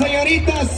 señoritas